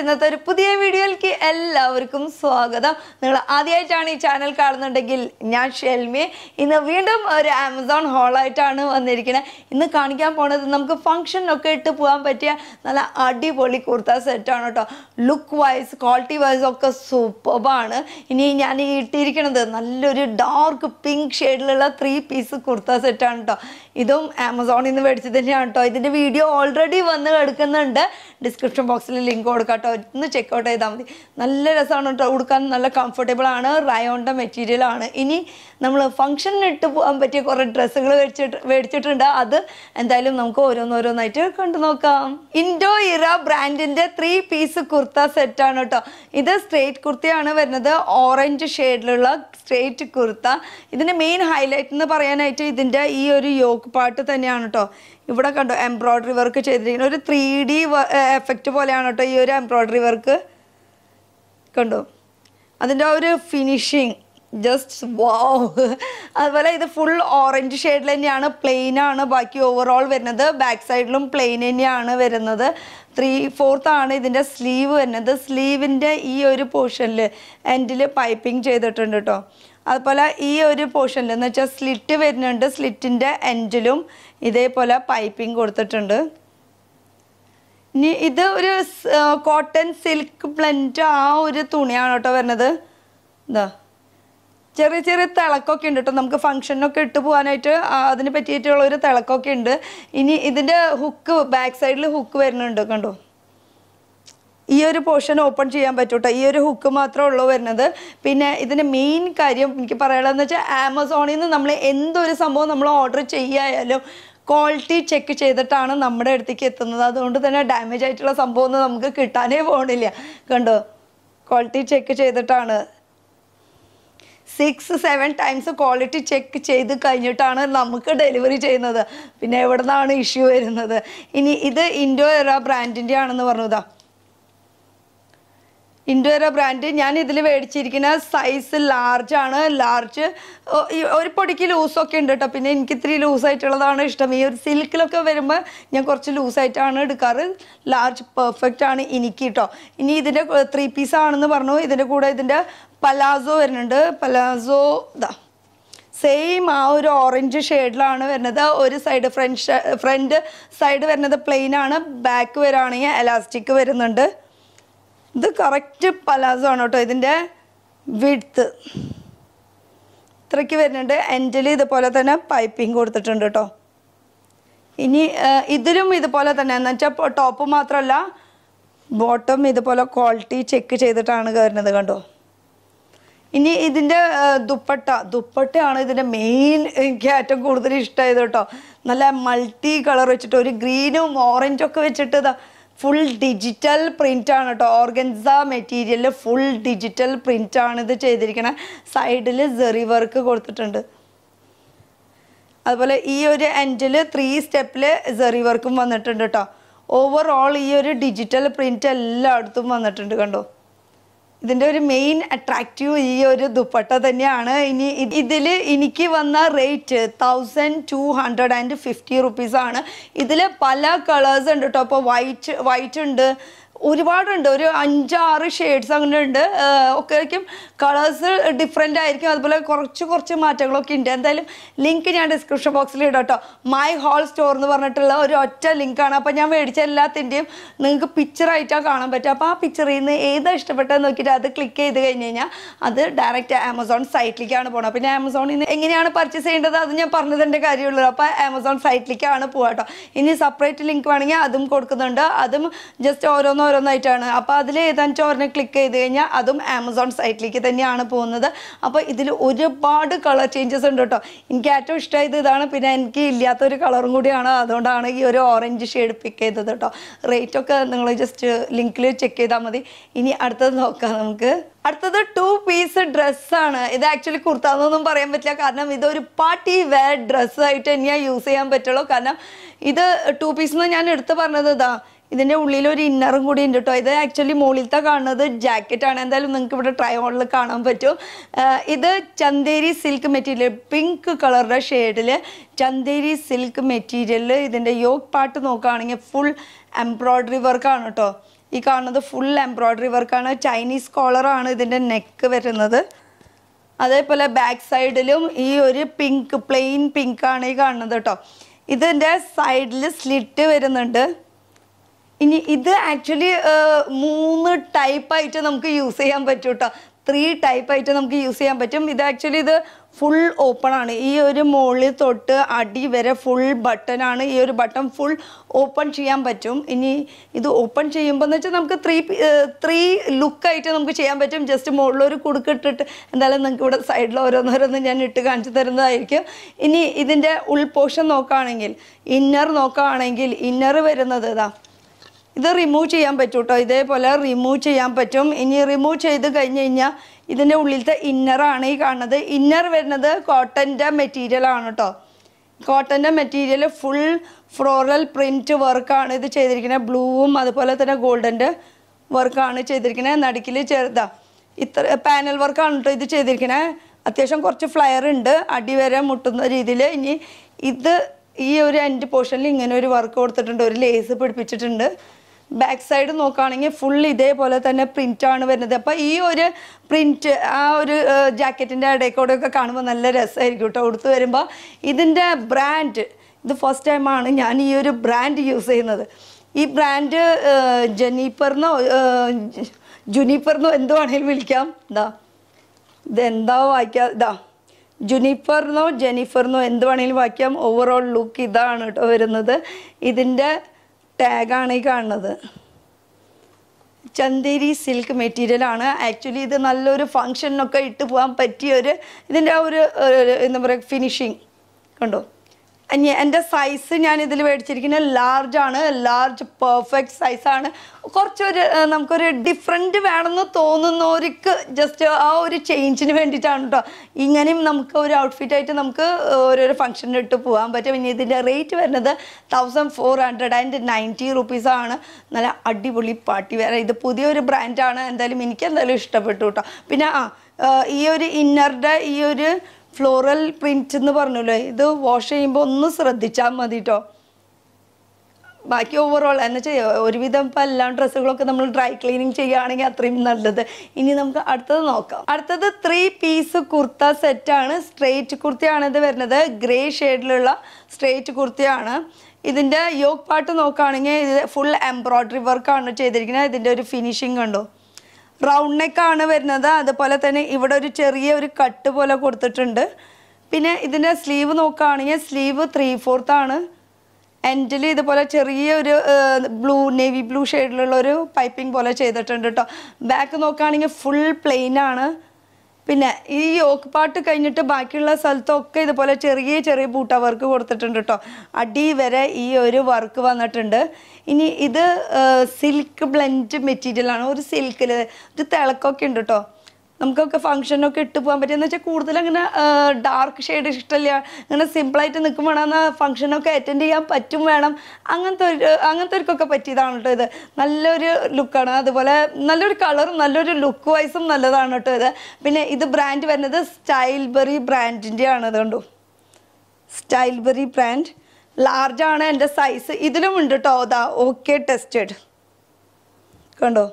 ഇന്നത്തെ ഒരു പുതിയ വീഡിയോയിലേക്ക് എല്ലാവർക്കും സ്വാഗതം. നിങ്ങൾ ആദ്യമായിട്ടാണ് ഈ ചാനൽ കാണുന്നുണ്ടെങ്കിൽ ഞാൻ ഷെൽമി ഇന്ന് വീണ്ടും ഒരു ആമസോൺ ഹോളായിട്ടാണ് വന്നിരിക്കുന്നത് ഇന്ന് കാണിക്കാൻ പോണത് നമുക്ക് ഫംഗ്ഷനൊക്കെ ഇട്ട് പോകാൻ പറ്റിയ നല്ല അടിപൊളി കുർത്ത സെറ്റാണ് കേട്ടോ ലുക്ക് വൈസ് ക്വാളിറ്റി വൈസ് ഒക്കെ സൂപ്പർബാണ് ഇനി ഞാൻ ഈ ഇട്ടിരിക്കുന്നത് നല്ലൊരു ഡാർക്ക് പിങ്ക് ഷെയ്ഡിലുള്ള ത്രീ പീസ് കുർത്ത സെറ്റാണ് കേട്ടോ ഇതും ആമസോണിൽ നിന്ന് മേടിച്ചത് തന്നെയാണ് കേട്ടോ ഇതിന്റെ വീഡിയോ ഓൾറെഡി വന്ന് കിടക്കുന്നുണ്ട്. ഡിസ്ക്രിപ്ഷൻ ബോക്സിൽ ലിങ്ക് കൊടുക്കാം കേട്ടോ ഒന്ന് ചെക്കൗട്ട് ചെയ്താൽ മതി. നല്ല രസമാണ് കേട്ടോ ഉടുക്കാൻ നല്ല കംഫർട്ടബിൾ ആണ്. റയോണിന്റെ മെറ്റീരിയൽ ആണ്. ഇനി നമ്മൾ ഫംഗ്ഷനിട്ട് പോകാൻ പറ്റിയ കുറേ ഡ്രസ്സുകൾ മേടിച്ചിട്ട് മേടിച്ചിട്ടുണ്ട്. അത് എന്തായാലും നമുക്ക് ഓരോന്നോരോന്നായിട്ട് കണ്ടു നോക്കാം. ഇൻഡോ ഇറ ബ്രാൻഡിന്റെ ത്രീ പീസ് കുർത്ത സെറ്റ് ആണ് കേട്ടോ ഇത് സ്ട്രേറ്റ് കുർത്തയാണ് വരുന്നത്. ഓറഞ്ച് ഷെയ്ഡിലുള്ള സ്ട്രേറ്റ് കുർത്ത ഇതിന്റെ മെയിൻ ഹൈലൈറ്റ് എന്ന് പറയാനായിട്ട് ഇതിന്റെ ഈ ഒരു യോക്ക് പാട്ട് തന്നെയാണ് കേട്ടോ ഇവിടെ കണ്ടോ എംബ്രോയ്ഡറി വർക്ക് ചെയ്തിരിക്കുന്നത്. ഒരു ത്രീ ഡി എഫക്റ്റ് പോലെയാണ് കേട്ടോ ഈ ഒരു എംബ്രോയ്ഡറി വർക്ക് കണ്ടോ. അതിന്റെ ആ ഒരു ഫിനിഷിങ് ജസ്റ്റ് വാവ് അതുപോലെ ഇത് ഫുൾ ഓറഞ്ച് ഷെയ്ഡിൽ തന്നെയാണ് പ്ലെയിൻ ആണ്. ബാക്കി ഓവറോൾ വരുന്നത് ബാക്ക് സൈഡിലും പ്ലെയിൻ തന്നെയാണ് വരുന്നത്. ത്രീ ഫോർത്ത് ആണ് ഇതിന്റെ സ്ലീവ് വരുന്നത്. സ്ലീവിന്റെ ഈ ഒരു പോർഷനിൽ എൻഡിൽ പൈപ്പിംഗ് ചെയ്തിട്ടുണ്ട് കേട്ടോ അതുപോലെ ഈ ഒരു പോർഷനിൽ എന്ന് വെച്ചാൽ സ്ലിറ്റ് വരുന്നുണ്ട്. സ്ലിറ്റിന്റെ എൻഡിലും ഇതേപോലെ പൈപ്പിംഗ് കൊടുത്തിട്ടുണ്ട്. ഇനി ഇത് ഒരു കോട്ടൺ സിൽക്ക് ബ്ലെൻഡ് ആ ഒരു തുണിയാണ് കേട്ടോ വരുന്നത്. എന്താ ചെറിയ ചെറിയ തിളക്കൊക്കെ ഉണ്ട് കേട്ടോ. നമുക്ക് ഫംഗ്ഷനൊക്കെ ഇട്ട് പോകാനായിട്ട് അതിന് പറ്റിയിട്ടുള്ള ഒരു തിളക്കൊക്കെ ഉണ്ട്. ഇനി ഇതിന്റെ ഹുക്ക് ബാക്ക് സൈഡിൽ ഹുക്ക് വരുന്നുണ്ട് കണ്ടോ. ഈ ഒരു പോർഷൻ ഓപ്പൺ ചെയ്യാൻ പറ്റൂട്ടോ ഈ ഒരു ഹുക്ക് മാത്രമേ ഉള്ളൂ വരുന്നത്. പിന്നെ ഇതിന്റെ മെയിൻ കാര്യം എനിക്ക് പറയാനുള്ളതെന്ന് വെച്ചാൽ ആമസോണിൽ നിന്ന് നമ്മൾ എന്തൊരു സംഭവം നമ്മൾ ഓർഡർ ചെയ്യായാലും ക്വാളിറ്റി ചെക്ക് ചെയ്തിട്ടാണ് നമ്മുടെ അടുത്തേക്ക് എത്തുന്നത്. അതുകൊണ്ട് തന്നെ ഡാമേജ് ആയിട്ടുള്ള സംഭവം നമുക്ക് കിട്ടാനേ പോകണില്ല കണ്ടോ? ക്വാളിറ്റി ചെക്ക് ചെയ്തിട്ടാണ്. Six seven times quality check ചെയ്ത് കഴിഞ്ഞിട്ടാണ് നമുക്ക് ഡെലിവറി ചെയ്യുന്നത്. പിന്നെ എവിടെ നിന്നാണ് ഇഷ്യൂ വരുന്നത്? ഇനി ഇത് ഇൻഡോ എറ ബ്രാൻഡിന്റെ ആണെന്ന് പറഞ്ഞതാ. ഇൻഡോറ ബ്രാൻഡ്. ഞാൻ ഇതിൽ മേടിച്ചിരിക്കുന്ന സൈസ് ലാർജ് ആണ്. ലാർജ് ഒരു പൊടിക്ക് ലൂസൊക്കെ ഉണ്ട് കേട്ടോ പിന്നെ എനിക്ക് ഇത്തിരി ലൂസായിട്ടുള്ളതാണ് ഇഷ്ടം. ഈ ഒരു സിൽക്കിലൊക്കെ വരുമ്പോൾ ഞാൻ കുറച്ച് ലൂസായിട്ടാണ് എടുക്കാറ്. ലാർജ് പെർഫെക്റ്റ് ആണ് എനിക്ക് കേട്ടോ ഇനി ഇതിന്റെ ത്രീ പീസ് ആണെന്ന് പറഞ്ഞു. ഇതിന്റെ കൂടെ ഇതിന്റെ പലാസോ വരുന്നുണ്ട്. പലാസോ ഇതാ സെയിം ആ ഒരു ഓറഞ്ച് ഷെയ്ഡിലാണ് വരുന്നത്. ഒരു സൈഡ് ഫ്രണ്ട് ഫ്രണ്ട് സൈഡ് വരുന്നത് പ്ലെയിൻ ആണ്. ബാക്ക് വരാണെങ്കിൽ എലാസ്റ്റിക് വരുന്നുണ്ട്. ഇത് കറക്റ്റ് പലാസോ ആണ് കേട്ടോ. ഇതിന്റെ വിഡ്ത്ത് ഇത്രയ്ക്ക് വരുന്നുണ്ട്. എൻഡിൽ ഇതുപോലെ തന്നെ പൈപ്പിംഗ് കൊടുത്തിട്ടുണ്ട് കേട്ടോ. ഇനി ഇതിലും ഇതുപോലെ തന്നെ. എന്ന് വെച്ചാൽ ടോപ്പ് മാത്രമല്ല ബോട്ടം ഇതുപോലെ ക്വാളിറ്റി ചെക്ക് ചെയ്തിട്ടാണ് വരുന്നത് കണ്ടോ. ഇനി ഇതിന്റെ ദുപ്പട്ട. ദുപ്പട്ടയാണ് ഇതിന്റെ മെയിൻ എനിക്ക് ഏറ്റവും കൂടുതൽ ഇഷ്ടമായത് കേട്ടോ. നല്ല മൾട്ടി കളർ വെച്ചിട്ട് ഒരു ഗ്രീനും ഓറഞ്ചൊക്കെ വെച്ചിട്ട് ഇതാ ഫുൾ ഡിജിറ്റൽ പ്രിന്റ് ആണ് കേട്ടോ. Organza material full digital print ആണ് ഇത് ചെയ്തിരിക്കണത് സൈഡിൽ സെറി വർക്ക് കൊടുത്തിട്ടുണ്ട്. അതുപോലെ ഈ ഒരു എൻഡിൽ ത്രീ സ്റ്റെപ്പിൽ സെറി വർക്കും വന്നിട്ടുണ്ട് കേട്ടോ. ഓവറോൾ ഈ ഒരു ഡിജിറ്റൽ പ്രിന്റ് എല്ലായിടത്തും വന്നിട്ടുണ്ട് കണ്ടോ. ഇതിന്റെ ഒരു മെയിൻ അട്രാക്റ്റീവ് ഈ ഒരു ദുപ്പട്ട തന്നെയാണ്. ഇനി ഇതിൽ എനിക്ക് വന്ന rate thousand two hundred and fifty റുപ്പീസാണ് ഇതിൽ പല കളേഴ്സ് ഉണ്ട് കേട്ടോ അപ്പോൾ വൈറ്റ് വൈറ്റ് ഉണ്ട്. ഒരുപാടുണ്ട്. ഒരു അഞ്ചാറ് ഷെയ്ഡ്സ് അങ്ങനെ ഉണ്ട് ഒക്കെ ആയിരിക്കും കളേഴ്സ് ഡിഫറെന്റ് ആയിരിക്കും. അതുപോലെ കുറച്ച് കുറച്ച് മാറ്റങ്ങളൊക്കെ ഉണ്ട്. എന്തായാലും ലിങ്ക് ഞാൻ ഡിസ്ക്രിപ്ഷൻ ബോക്സിൽ ഇടാം കേട്ടോ മൈ ഹോൾ സ്റ്റോർ എന്ന് പറഞ്ഞിട്ടുള്ള ഒരു ഒറ്റ ലിങ്കാണ് അപ്പോൾ ഞാൻ മേടിച്ച എല്ലാത്തിന്റെയും നിങ്ങൾക്ക് പിക്ചറായിട്ടാണ് കാണാൻ പറ്റും അപ്പോൾ ആ പിക്ചറിൽ നിന്ന് ഏതാ ഇഷ്ടപ്പെട്ടതെന്ന് നോക്കിയിട്ട് അത് ക്ലിക്ക് ചെയ്ത് കഴിഞ്ഞ് കഴിഞ്ഞാൽ അത് ഡയറക്റ്റ് ആമസോൺ സൈറ്റിലേക്കാണ് പോകണം പിന്നെ ആമസോണിൽ നിന്ന് എങ്ങനെയാണ് പർച്ചേസ് ചെയ്യേണ്ടത്? അത് ഞാൻ പറഞ്ഞതിന്റെ കാര്യമുള്ളൂ അപ്പോൾ ആമസോൺ സൈറ്റിലേക്കാണ് പോകാം കേട്ടോ ഇനി സെപ്പറേറ്റ് ലിങ്ക് വേണമെങ്കിൽ അതും കൊടുക്കുന്നുണ്ട്. അതും ജസ്റ്റ് ഓരോന്നോരോന്നായിട്ടാണ് അപ്പോൾ അതിൽ ഏതാണെന്ന് ഒരെണ്ണം ക്ലിക്ക് ചെയ്ത് കഴിഞ്ഞാൽ അതും ആമസോൺ സൈറ്റിലേക്ക് തന്നെയാണ് പോകുന്നത്. അപ്പോൾ ഇതിൽ ഒരുപാട് കളർ ചേഞ്ചസ് ഉണ്ട് കേട്ടോ എനിക്ക് ഏറ്റവും ഇഷ്ടമായത് ഇതാണ്. പിന്നെ എനിക്ക് ഇല്ലാത്തൊരു കളറും കൂടിയാണ്. അതുകൊണ്ടാണ് ഈ ഒരു ഓറഞ്ച് ഷെയ്ഡ് പിക്ക് ചെയ്തത് കേട്ടോ റേറ്റ് ഒക്കെ നിങ്ങൾ ജസ്റ്റ് ലിങ്കിൽ ചെക്ക് ചെയ്താൽ മതി. ഇനി അടുത്തത് നോക്കാം നമുക്ക്. അടുത്തത് ടു പീസ് ഡ്രസ്സാണ് ഇത് ആക്ച്വലി കുർത്താന്നൊന്നും പറയാൻ പറ്റില്ല. കാരണം ഇതൊരു പാർട്ടി വെയർ ഡ്രസ്സായിട്ട് തന്നെയാണ് യൂസ് ചെയ്യാൻ പറ്റുള്ളൂ. കാരണം ഇത് ടു പീസ് എന്ന് ഞാൻ എടുത്ത് പറഞ്ഞത് ഇതാ. ഇതിന്റെ ഉള്ളിൽ ഒരു ഇന്നറും കൂടി ഉണ്ട് കേട്ടോ ഇത് ആക്ച്വലി മുകളിലത്തെ കാണുന്നത് ജാക്കറ്റ് ആണ്. എന്തായാലും നിങ്ങൾക്ക് ഇവിടെ ട്രൈ ഓണിൽ കാണാൻ പറ്റും. ഇത് ചന്തേരി സിൽക്ക് മെറ്റീരിയൽ പിങ്ക് കളറുടെ ഷെയ്ഡിൽ ചന്തേരി സിൽക്ക് മെറ്റീരിയലിൽ ഇതിന്റെ യോഗ് പാട്ട് നോക്കുകയാണെങ്കിൽ ഫുൾ എംബ്രോയ്ഡറി വർക്കാണ് കേട്ടോ ഈ കാണുന്നത് ഫുൾ എംബ്രോയ്ഡറി വർക്കാണ് ചൈനീസ് കോളറാണ് ഇതിന്റെ നെക്ക് വരുന്നത്. അതേപോലെ ബാക്ക് സൈഡിലും ഈ ഒരു പിങ്ക് പ്ലെയിൻ പിങ്കാണ് ഈ കാണുന്നത് കേട്ടോ ഇതിന്റെ സൈഡിൽ സ്ലിറ്റ് വരുന്നുണ്ട്. ഇനി ഇത് ആക്ച്വലി മൂന്ന് ടൈപ്പായിട്ട് നമുക്ക് യൂസ് ചെയ്യാൻ പറ്റും കേട്ടോ ത്രീ ടൈപ്പായിട്ട് നമുക്ക് യൂസ് ചെയ്യാൻ പറ്റും. ഇത് ആക്ച്വലി ഇത് ഫുൾ ഓപ്പൺ ആണ്. ഈ ഒരു മുകളിൽ തൊട്ട് അടി വരെ ഫുൾ ബട്ടൺ ആണ്. ഈ ഒരു ബട്ടൺ ഫുൾ ഓപ്പൺ ചെയ്യാൻ പറ്റും. ഇനി ഇത് ഓപ്പൺ ചെയ്യുമ്പോൾ എന്ന് നമുക്ക് ത്രീ ത്രീ ലുക്കായിട്ട് നമുക്ക് ചെയ്യാൻ പറ്റും. ജസ്റ്റ് മുകളിലൊരു കുടുക്കിട്ടിട്ട് എന്തായാലും നിങ്ങൾക്ക് ഇവിടെ സൈഡിൽ ഓരോന്നോരോന്ന് ഞാൻ ഇട്ട് കാണിച്ചു തരുന്നതായിരിക്കും. ഇനി ഇതിന്റെ ഉൾപോഷൻ നോക്കുകയാണെങ്കിൽ ഇന്നർ നോക്കുകയാണെങ്കിൽ ഇന്നർ വരുന്നത് ഇതാ. ഇത് റിമൂവ് ചെയ്യാൻ പറ്റും കേട്ടോ ഇതേപോലെ റിമൂവ് ചെയ്യാൻ പറ്റും. ഇനി റിമൂവ് ചെയ്ത് കഴിഞ്ഞ് കഴിഞ്ഞാൽ ഇതിന്റെ ഉള്ളിലത്തെ ഇന്നറാണ് ഈ കാണുന്നത്. ഇന്നർ വരുന്നത് കോട്ടന്റെ മെറ്റീരിയൽ ആണ് കേട്ടോ കോട്ടന്റെ മെറ്റീരിയൽ ഫുൾ ഫ്ലോറൽ പ്രിന്റ് വർക്കാണ് ഇത് ചെയ്തിരിക്കുന്നത്. ബ്ലൂവും അതുപോലെ തന്നെ ഗോൾഡന്റെ വർക്കാണ് ചെയ്തിരിക്കുന്നത്. നടുക്കിൽ ചെറുതാ ഇത്ര പാനൽ വർക്കാണ് കേട്ടോ ഇത് ചെയ്തിരിക്കുന്നത്. അത്യാവശ്യം കുറച്ച് ഫ്ലയർ ഉണ്ട്. അടിവരെ മുട്ടുന്ന രീതിയിൽ. ഇനി ഇത് ഈ ഒരു എൻഡ് പോർഷനിൽ ഇങ്ങനെ ഒരു വർക്ക് കൊടുത്തിട്ടുണ്ട്. ഒരു ലേസ് പിടിപ്പിച്ചിട്ടുണ്ട്. ബാക്ക് സൈഡ് നോക്കുകയാണെങ്കിൽ ഫുൾ ഇതേപോലെ തന്നെ പ്രിന്റാണ് വരുന്നത്. അപ്പോൾ ഈ ഒരു പ്രിന്റ് ആ ഒരു ജാക്കറ്റിന്റെ ഇടയ്ക്കൂടെ ഒക്കെ കാണുമ്പോൾ നല്ല രസമായിരിക്കും കേട്ടോ. ഉടുത്ത് വരുമ്പോൾ ഇതിന്റെ ബ്രാൻഡ് ഇത് ഫസ്റ്റ് ടൈമാണ് ഞാൻ ഈ ഒരു ബ്രാൻഡ് യൂസ് ചെയ്യുന്നത്. ഈ ബ്രാൻഡ് ജനീപ്പറിനോ ജുനീപ്പറിനോ എന്ത് വേണമെങ്കിലും വിളിക്കാം. ഇതാ ഇതെന്താ വായിക്കാം ഇതാ ജുനിഫറിനോ ജെനിഫറിനോ എന്ത് വേണമെങ്കിലും വായിക്കാം. ഓവറോൾ ലുക്ക് ഇതാണ് കേട്ടോ വരുന്നത്. ഇതിന്റെ ടാഗാണ് ഈ കാണുന്നത്. ചന്തേരി സിൽക്ക് മെറ്റീരിയൽ ആണ്. ആക്ച്വലി ഇത് നല്ലൊരു ഫങ്ഷനൊക്കെ ഇട്ട് പോകാൻ പറ്റിയ ഒരു ഇതിന്റെ ആ ഒരു എന്താ പറയുക ഫിനിഷിങ് കണ്ടോ? എന്റെ സൈസ് ഞാൻ ഇതിൽ മേടിച്ചിരിക്കുന്നത് ലാർജ് ആണ്. ലാർജ് പെർഫെക്റ്റ് സൈസാണ് കുറച്ചൊരു നമുക്കൊരു ഡിഫറെന്റ് വേണമെന്ന് തോന്നുന്നവർക്ക് ജസ്റ്റ് ആ ഒരു ചേഞ്ചിന് വേണ്ടിയിട്ടാണ് കേട്ടോ ഇങ്ങനെയും നമുക്ക് ഒരു ഔട്ട്ഫിറ്റായിട്ട് നമുക്ക് ഓരോരോ ഫംഗ്ഷനിൽ ഇട്ട് പോകാൻ പറ്റും. ഇനി ഇതിന്റെ റേറ്റ് വരുന്നത് thousand four hundred and ninety റുപ്പീസാണ് നല്ല അടിപൊളി പാർട്ടി വേറെ ഇത് പുതിയൊരു ബ്രാൻഡാണ് എന്തായാലും എനിക്ക് എന്തായാലും ഇഷ്ടപ്പെട്ടു കേട്ടോ പിന്നെ ആ ഈ ഒരു ഇന്നറുടെ ഈ ഒരു ഫ്ലോറൽ പ്രിന്റ് എന്ന് പറഞ്ഞല്ലോ ഇത് വാഷ് ചെയ്യുമ്പോൾ ഒന്ന് ശ്രദ്ധിച്ചാൽ മതി കേട്ടോ ബാക്കി ഓവറോൾ എന്ന് വെച്ചാൽ ഒരുവിധം ഇപ്പം എല്ലാ ഡ്രസ്സുകളൊക്കെ നമ്മൾ ഡ്രൈ ക്ലീനിങ് ചെയ്യുകയാണെങ്കിൽ അത്രയും നല്ലത്. ഇനി നമുക്ക് അടുത്തത് നോക്കാം. അടുത്തത് ത്രീ പീസ് കുർത്ത സെറ്റാണ് സ്ട്രെയിറ്റ് കുർത്തിയാണ് ഇത് വരുന്നത്. ഗ്രേ ഷെയ്ഡിലുള്ള സ്ട്രെയിറ്റ് കുർത്തിയാണ്. ഇതിന്റെ യോഗ് പാട്ട് നോക്കുകയാണെങ്കിൽ ഇത് ഫുൾ എംബ്രോയ്ഡറി വർക്കാണ് ചെയ്തിരിക്കുന്നത്. ഇതിന്റെ ഒരു ഫിനിഷിംഗ് കണ്ടോ? റൗണ്ട് നെക്കാണ് വരുന്നത്. അതുപോലെ തന്നെ ഇവിടെ ഒരു ചെറിയ ഒരു കട്ട് പോലെ കൊടുത്തിട്ടുണ്ട്. പിന്നെ ഇതിന്റെ സ്ലീവ് നോക്കുകയാണെങ്കിൽ സ്ലീവ് ത്രീ ആണ്. എൻഡിൽ ഇതുപോലെ ചെറിയ ഒരു ബ്ലൂ നേവി ബ്ലൂ ഷെയ്ഡിലുള്ള ഒരു പൈപ്പിംഗ് പോലെ ചെയ്തിട്ടുണ്ട് കേട്ടോ ബാക്ക് നോക്കുകയാണെങ്കിൽ ഫുൾ പ്ലെയിൻ ആണ്. പിന്നെ ഈ യോക്ക് പാട്ട് കഴിഞ്ഞിട്ട് ബാക്കിയുള്ള സ്ഥലത്തൊക്കെ ഇതുപോലെ ചെറിയ ചെറിയ ബൂട്ട വർക്ക് കൊടുത്തിട്ടുണ്ട് കേട്ടോ അടി വരെ ഈ ഒരു വർക്ക് വന്നിട്ടുണ്ട്. ഇനി ഇത് സിൽക്ക് ബ്ലെൻഡ് മെറ്റീരിയലാണ് ഒരു സിൽക്കിൽ ഇത് തിളക്കൊക്കെ ഉണ്ട് കേട്ടോ നമുക്കൊക്കെ ഫംഗ്ഷനൊക്കെ ഇട്ട് പോകാൻ പറ്റും എന്ന് വെച്ചാൽ കൂടുതൽ അങ്ങനെ ഡാർക്ക് ഷെയ്ഡ് ഇഷ്ടമില്ല അങ്ങനെ സിമ്പിളായിട്ട് നിൽക്കും വേണം ഫംഗ്ഷനൊക്കെ അറ്റൻഡ് ചെയ്യാൻ പറ്റും വേണം. അങ്ങനത്തെ ഒരു അങ്ങനത്തെവർക്കൊക്കെ പറ്റിയതാണ് കേട്ടോ ഇത്. നല്ലൊരു ലുക്കാണ് അതുപോലെ നല്ലൊരു കളറും നല്ലൊരു ലുക്ക് വൈസും നല്ലതാണ് കേട്ടോ ഇത്. പിന്നെ ഇത് ബ്രാൻഡ് വരുന്നത് സ്റ്റൈൽബെറി ബ്രാൻഡിന്റെ ആണ് അതുകൊണ്ടു സ്റ്റൈൽബെറി ബ്രാൻഡ് ലാർജാണ് എന്റെ സൈസ് ഇതിലും ഉണ്ട് കേട്ടോ അതാ ഓക്കെ ടെസ്റ്റഡ് കണ്ടോ?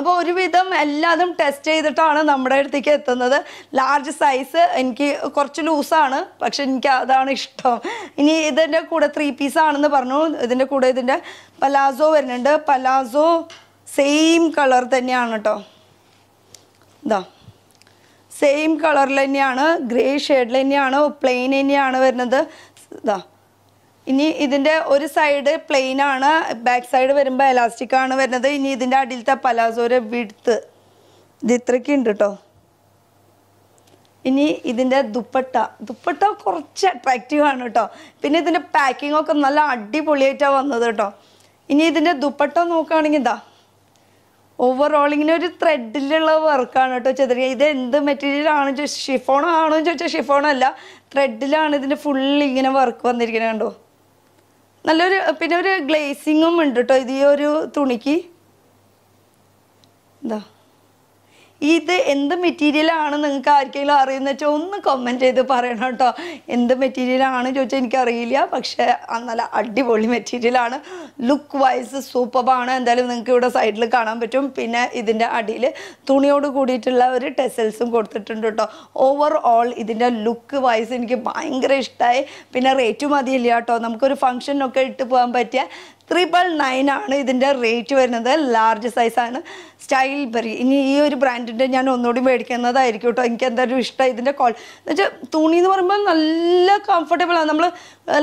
അപ്പോൾ ഒരുവിധം എല്ലാതും ടെസ്റ്റ് ചെയ്തിട്ടാണ് നമ്മുടെ അടുത്തേക്ക് എത്തുന്നത്. ലാർജ് സൈസ് എനിക്ക് കുറച്ച് ലൂസാണ് പക്ഷെ എനിക്ക് അതാണ് ഇഷ്ടം. ഇനി ഇതിന്റെ കൂടെ ത്രീ പീസ് ആണെന്ന് പറഞ്ഞു. ഇതിന്റെ കൂടെ ഇതിന്റെ പലാസോ വരുന്നുണ്ട്. പലാസോ സെയിം കളർ തന്നെയാണ് കേട്ടോ ഇതാ. സെയിം കളറിൽ തന്നെയാണ്. ഗ്രേ ഷെയ്ഡിൽ തന്നെയാണ്. പ്ലെയിൻ തന്നെയാണ് വരുന്നത്. ഇതാ. ഇനി ഇതിന്റെ ഒരു സൈഡ് പ്ലെയിൻ ആണ്. ബാക്ക് സൈഡ് വരുമ്പോൾ എലാസ്റ്റിക് ആണ് വരുന്നത്. ഇനി ഇതിന്റെ അടിയിലത്തെ പലാസോരെ വിടുത്ത് ഇത് ഇത്രയ്ക്ക് ഉണ്ട് കേട്ടോ ഇനി ഇതിന്റെ ദുപ്പട്ട. ദുപ്പട്ട കുറച്ച് അട്രാക്റ്റീവ് ആണ് കേട്ടോ പിന്നെ ഇതിന്റെ പാക്കിംഗ് ഒക്കെ നല്ല അടിപൊളിയായിട്ടാണ് വന്നത് കേട്ടോ ഇനി ഇതിന്റെ ദുപ്പട്ട നോക്കുകയാണെങ്കിൽ ഇതാ ഓവറോൾ ഇങ്ങനെ ഒരു ത്രെഡിലുള്ള വർക്കാണ് കേട്ടോ ചെറിയ ഇത് എന്ത് മെറ്റീരിയൽ ആണെന്ന് ചോദിച്ചാൽ ഷിഫോൺ ആണോ എന്ന് ചോദിച്ചാൽ ഷിഫോൺ അല്ല. ത്രെഡിലാണ് ഇതിന്റെ ഫുൾ ഇങ്ങനെ വർക്ക് വന്നിരിക്കുന്നത് കണ്ടോ. നല്ലൊരു പിന്നെ ഒരു ഗ്ലേസിങ്ങും ഉണ്ട് കേട്ടോ ഇത് ഈ ഒരു തുണിക്ക്. എന്താ? ഇത് എന്ത് മെറ്റീരിയലാണ് നിങ്ങൾക്ക് ആർക്കെങ്കിലും അറിയുന്ന വെച്ചാൽ ഒന്ന് കമന്റ് ചെയ്ത് പറയണം കേട്ടോ. എന്ത് മെറ്റീരിയലാണ് ചോദിച്ചാൽ എനിക്കറിയില്ല. പക്ഷേ നല്ല അടിപൊളി മെറ്റീരിയലാണ് ലുക്ക് വൈസ് സൂപ്പറാണ് എന്തായാലും നിങ്ങൾക്ക് ഇവിടെ സൈഡിൽ കാണാൻ പറ്റും. പിന്നെ ഇതിന്റെ അടിയിൽ തുണിയോട് കൂടിയിട്ടുള്ള ഒരു ടെസൽസും കൊടുത്തിട്ടുണ്ട് കേട്ടോ. ഓവർ ഓൾ ഇതിന്റെ ലുക്ക് വൈസ് എനിക്ക് ഭയങ്കര ഇഷ്ടമായി പിന്നെ റേറ്റും മതിയില്ല കേട്ടോ. നമുക്കൊരു ഫംഗ്ഷനൊക്കെ ഇട്ട് പോകാൻ പറ്റിയ ത്രിബിൾ നയൻ ആണ് ഇതിന്റെ റേറ്റ് വരുന്നത്. ലാർജ് സൈസാണ് സ്റ്റൈൽ ബെറി ഇനി ഈ ഒരു ബ്രാൻഡിന്റെ ഞാൻ ഒന്നുകൂടി മേടിക്കുന്നതായിരിക്കും കേട്ടോ എനിക്ക് എന്തായാലും ഇഷ്ടമായി ഇതിന്റെ കോൾ എന്നുവെച്ചാൽ തുണി എന്ന് പറയുമ്പോൾ നല്ല കംഫർട്ടബിൾ ആണ്. നമ്മൾ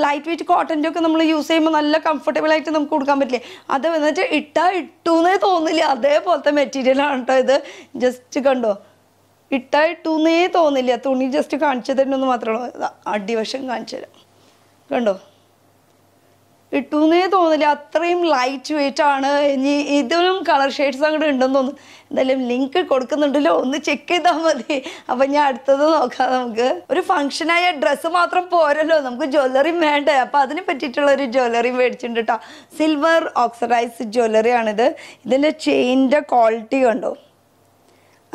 ലൈറ്റ് വെയിറ്റ് കോട്ടന്റെ ഒക്കെ നമ്മൾ യൂസ് ചെയ്യുമ്പോൾ നല്ല കംഫർട്ടബിൾ ആയിട്ട് നമുക്ക് കൊടുക്കാൻ പറ്റില്ലേ? അത് എന്നിട്ട് ഇട്ടാൽ ഇട്ടൂന്നേ തോന്നില്ല. അതേപോലത്തെ മെറ്റീരിയലാണ് കേട്ടോ ഇത്. ജസ്റ്റ് കണ്ടോ? ഇട്ടാൽ ഇട്ടു എന്നേ തോന്നില്ല. തുണി ജസ്റ്റ് കാണിച്ചു തരുന്നെന്ന് മാത്രമേ ഉള്ളൂ. അടിവശം കാണിച്ചു തരാം. കണ്ടോ? ഇട്ടൂന്നേ തോന്നില്ല. അത്രയും ലൈറ്റ് വെയിറ്റ് ആണ്. ഇനി ഇതിലും കളർ ഷെയ്ഡ്സ് അങ്ങോട്ട് ഉണ്ടെന്ന് തോന്നുന്നു. എന്തായാലും ലിങ്ക് കൊടുക്കുന്നുണ്ടല്ലോ. ഒന്ന് ചെക്ക് ചെയ്താൽ മതി. അപ്പം ഞാൻ അടുത്തത് നോക്കാം നമുക്ക്. ഒരു ഫംഗ്ഷനായ ഡ്രസ്സ് മാത്രം പോരല്ലോ. നമുക്ക് ജ്വല്ലറിയും വേണ്ടേ. അപ്പം അതിനെ പറ്റിയിട്ടുള്ള ഒരു ജ്വല്ലറി മേടിച്ചിട്ടുണ്ട് കേട്ടോ സിൽവർ ഓക്സിഡൈസ് ജ്വല്ലറി ആണിത്. ഇതിന്റെ ചെയിന്റെ ക്വാളിറ്റി കണ്ടോ?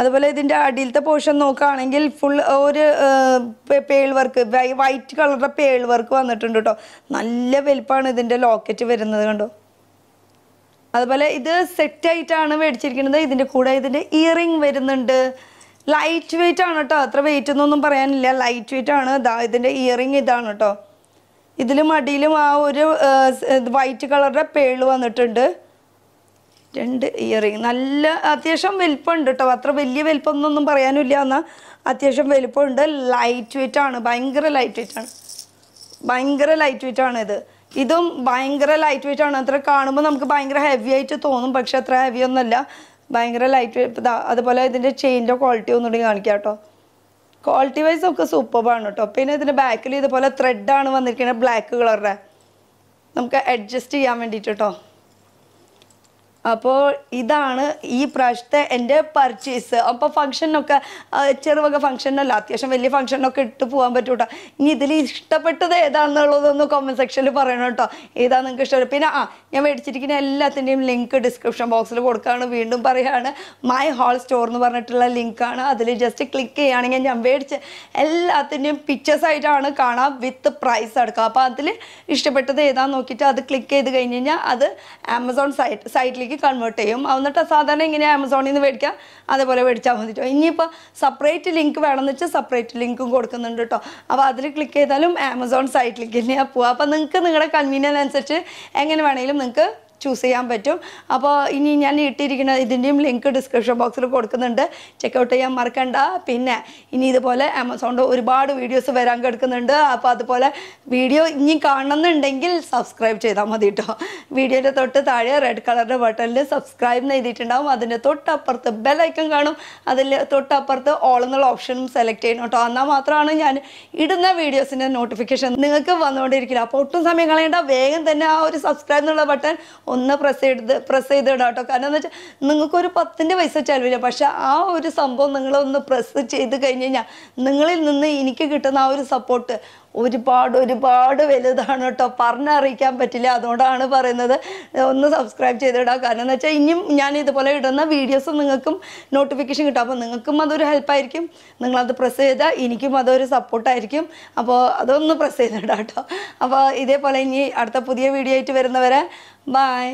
അതുപോലെ ഇതിന്റെ അടിയിലത്തെ പോർഷൻ നോക്കുകയാണെങ്കിൽ ഫുൾ ഒരു പേൾ വർക്ക് വൈറ്റ് കളറുടെ പേൾ വർക്ക് വന്നിട്ടുണ്ട് കേട്ടോ നല്ല വലിപ്പമാണ് ഇതിന്റെ ലോക്കറ്റ് വരുന്നത് കണ്ടോ? അതുപോലെ ഇത് സെറ്റ് ആയിട്ടാണ് മേടിച്ചിരിക്കുന്നത്. ഇതിന്റെ കൂടെ ഇതിന്റെ ഇയറിംഗ് വരുന്നുണ്ട്. ലൈറ്റ് വെയിറ്റ് ആണ് കേട്ടോ അത്ര വെയിറ്റ് എന്നൊന്നും പറയാനില്ല. ലൈറ്റ് വെയിറ്റ് ആണ്. ഇതാ ഇതിന്റെ ഇയറിംഗ് ഇതാണ് കേട്ടോ ഇതിലും അടിയിലും ആ ഒരു വൈറ്റ് കളറുടെ പേൾ വന്നിട്ടുണ്ട്. രണ്ട് ഇയറിങ് നല്ല അത്യാവശ്യം വലിപ്പമുണ്ട് കേട്ടോ അത്ര വലിയ വലിപ്പമൊന്നും പറയാനില്ല എന്നാൽ അത്യാവശ്യം വലിപ്പമുണ്ട്. ലൈറ്റ് വെയിറ്റ് ആണ്. ഭയങ്കര ലൈറ്റ് വെയിറ്റ് ആണ്. ഭയങ്കര ലൈറ്റ് വെയിറ്റ് ആണ് ഇത്. ഇതും ഭയങ്കര ലൈറ്റ് വെയിറ്റ് ആണ്. അത്ര കാണുമ്പോൾ നമുക്ക് ഭയങ്കര ഹെവി ആയിട്ട് തോന്നും. പക്ഷെ അത്ര ഹെവി ഒന്നുമല്ല ഭയങ്കര ലൈറ്റ് വെയിറ്റ് അതുപോലെ ഇതിന്റെ ചെയിന്റെ ക്വാളിറ്റി ഒന്നുകൂടി കാണിക്കാം കേട്ടോ ക്വാളിറ്റി വൈസ് ഒക്കെ സൂപ്പറാണ് കേട്ടോ പിന്നെ ഇതിന്റെ ബാക്കിൽ ഇതുപോലെ ത്രെഡാണ് വന്നിരിക്കുന്നത് ബ്ലാക്ക് കളറുടെ നമുക്ക് അഡ്ജസ്റ്റ് ചെയ്യാൻ വേണ്ടിയിട്ട് കേട്ടോ അപ്പോൾ ഇതാണ് ഈ പ്രാവശ്യത്തെ എന്റെ പർച്ചേസ് അപ്പോൾ ഫംഗ്ഷനൊക്കെ ചെറുവക ഫംഗ്ഷനല്ല അത്യാവശ്യം വലിയ ഫംഗ്ഷനൊക്കെ ഇട്ട് പോകാൻ പറ്റും കേട്ടോ ഇനി ഇതിൽ ഇഷ്ടപ്പെട്ടത് ഏതാണെന്നുള്ളതൊന്ന് കോമന്റ് സെക്ഷനിൽ പറയണം കേട്ടോ. ഏതാ നിങ്ങൾക്ക് ഇഷ്ടം? പിന്നെ ആ ഞാൻ മേടിച്ചിരിക്കുന്ന എല്ലാത്തിന്റെയും ലിങ്ക് ഡിസ്ക്രിപ്ഷൻ ബോക്സിൽ കൊടുക്കുകയാണ് വീണ്ടും പറയുകയാണ് മൈ ഹോൾ സ്റ്റോർ എന്ന് പറഞ്ഞിട്ടുള്ള ലിങ്കാണ് അതിൽ ജസ്റ്റ് ക്ലിക്ക് ചെയ്യുകയാണെങ്കിൽ ഞാൻ മേടിച്ച് എല്ലാത്തിന്റെയും പിക്ചേഴ്സ് ആയിട്ടാണ് കാണാം വിത്ത് പ്രൈസ് അടക്കുക അപ്പോൾ അതിൽ ഇഷ്ടപ്പെട്ടത് ഏതാണെന്ന് നോക്കിയിട്ട് അത് ക്ലിക്ക് ചെയ്ത് കഴിഞ്ഞ് കഴിഞ്ഞാൽ അത് ആമസോൺ സൈറ്റ് സൈറ്റിലേക്ക് കൺവേർട്ട് ചെയ്യും. എന്നിട്ട് സാധാരണ ഇങ്ങനെ ആമസോണിൽ നിന്ന് മേടിക്കാം. അതേപോലെ മേടിച്ചാൽ മതി കേട്ടോ ഇനിയിപ്പോൾ സെപ്പറേറ്റ് ലിങ്ക് വേണമെന്ന് വെച്ചാൽ സെപ്പറേറ്റ് ലിങ്കും കൊടുക്കുന്നുണ്ട് കേട്ടോ അപ്പോൾ അതിൽ ക്ലിക്ക് ചെയ്താലും ആമസോൺ സൈറ്റിലേക്ക് തന്നെയാണ് പോവുക അപ്പോൾ നിങ്ങൾക്ക് നിങ്ങളുടെ കൺവീനിയൻ അനുസരിച്ച് എങ്ങനെ വേണമെങ്കിലും നിങ്ങൾക്ക് ചൂസ് ചെയ്യാൻ പറ്റും. അപ്പോൾ ഇനി ഞാൻ ഇട്ടിരിക്കുന്ന ഇതിന്റെയും ലിങ്ക് ഡിസ്ക്രിപ്ഷൻ ബോക്സിൽ കൊടുക്കുന്നുണ്ട്. ചെക്കൗട്ട് ചെയ്യാൻ മറക്കണ്ട. പിന്നെ ഇനി ഇതുപോലെ ആമസോണിന്റെ ഒരുപാട് വീഡിയോസ് വരാൻ കിടക്കുന്നുണ്ട്. അപ്പോൾ അതുപോലെ വീഡിയോ ഇനി കാണണമെന്നുണ്ടെങ്കിൽ സബ്സ്ക്രൈബ് ചെയ്താൽ മതി കേട്ടോ വീഡിയോന്റെ തൊട്ട് താഴെ റെഡ് കളറിന്റെ ബട്ടണിൽ സബ്സ്ക്രൈബ് എഴുതിയിട്ടുണ്ടാവും. അതിന്റെ തൊട്ടപ്പുറത്ത് ബെലൈക്കൺ കാണും. അതിൽ തൊട്ടപ്പുറത്ത് ഓൾ എന്നുള്ള ഓപ്ഷനും സെലക്ട് ചെയ്യണം കേട്ടോ എന്നാൽ മാത്രമാണ് ഞാൻ ഇടുന്ന വീഡിയോസിന്റെ നോട്ടിഫിക്കേഷൻ നിങ്ങൾക്ക് വന്നുകൊണ്ടിരിക്കില്ല അപ്പോൾ ഒട്ടും സമയം കളയേണ്ട. വേഗം തന്നെ ആ ഒരു സബ്സ്ക്രൈബ് എന്നുള്ള ബട്ടൺ ഒന്ന് പ്രസ് ചെയ്ത് പ്രസ് ചെയ്തിടാം കേട്ടോ കാരണം എന്ന് വെച്ചാൽ നിങ്ങൾക്കൊരു പത്തിന്റെ പൈസ ചിലവില്ല പക്ഷെ ആ ഒരു സംഭവം നിങ്ങളൊന്ന് പ്രസ് ചെയ്ത് കഴിഞ്ഞ് കഴിഞ്ഞാൽ നിങ്ങളിൽ നിന്ന് എനിക്ക് കിട്ടുന്ന ആ ഒരു സപ്പോർട്ട് ഒരുപാട് ഒരുപാട് വലുതാണ് കേട്ടോ പറഞ്ഞറിയിക്കാൻ പറ്റില്ല. അതുകൊണ്ടാണ് പറയുന്നത്. ഒന്ന് സബ്സ്ക്രൈബ് ചെയ്തിടാം. കാരണം എന്ന് വെച്ചാൽ ഇനിയും ഞാൻ ഇതുപോലെ ഇടുന്ന വീഡിയോസ് നിങ്ങൾക്കും നോട്ടിഫിക്കേഷൻ കിട്ടും. അപ്പോൾ നിങ്ങൾക്കും അതൊരു ഹെൽപ്പായിരിക്കും നിങ്ങളത് പ്രസ് ചെയ്താൽ എനിക്കും അതൊരു സപ്പോർട്ടായിരിക്കും അപ്പോൾ അതൊന്ന് പ്രസ് ചെയ്തിടാം കേട്ടോ അപ്പോൾ ഇതേപോലെ ഇനി അടുത്ത പുതിയ വീഡിയോ ആയിട്ട് വരുന്നവരെ ബായ്